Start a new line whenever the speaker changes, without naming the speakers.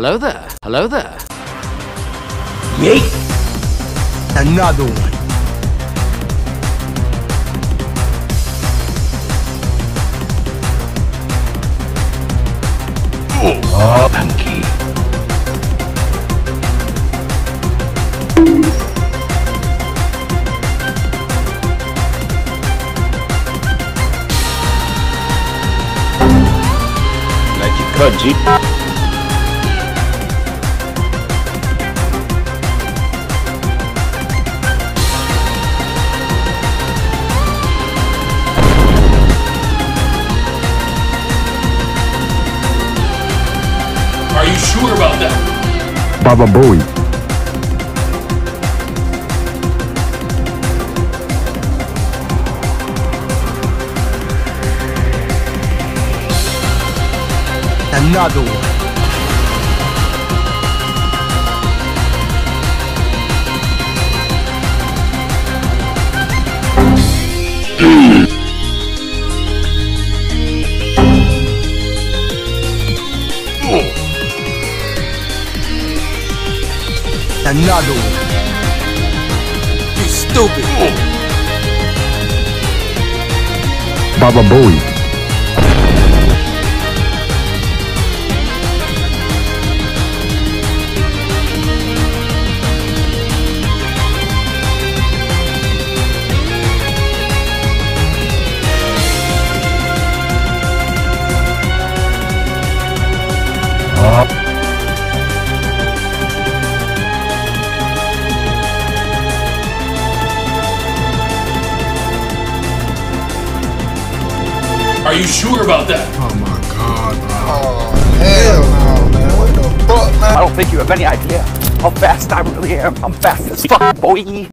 Hello there. Hello there.
Yeet! Another one.
Oh, ah, Punky. Like you could, G. Baba Booey.
Another one. Another one. You stupid.
Baba
Booey. You sure about that?
Oh my god, bro.
Oh, hell no, man. What the fuck, man?
I don't think you have any idea how fast I really am. I'm fast as fuck, boy.